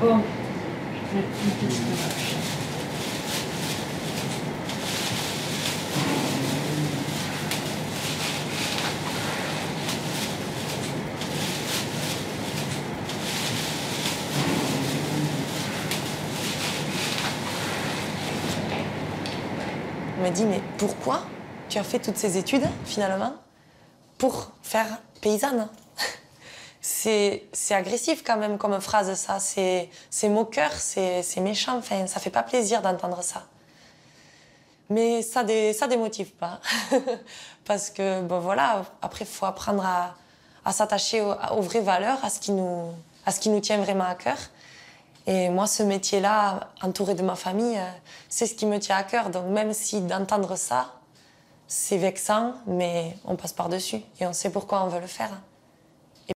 Bon, je vais. On m'a dit, mais pourquoi tu as fait toutes ces études, finalement, pour faire paysanne C'est agressif quand même comme phrase, ça. C'est moqueur, c'est méchant. Enfin, ça fait pas plaisir d'entendre ça. Mais ça, dé, démotive pas. Parce que, bon voilà, après, il faut apprendre à, à s'attacher aux, aux vraies valeurs, à ce, qui nous, à ce qui nous tient vraiment à cœur. Et moi, ce métier-là, entouré de ma famille, euh, c'est ce qui me tient à cœur. Donc même si d'entendre ça, c'est vexant, mais on passe par-dessus et on sait pourquoi on veut le faire.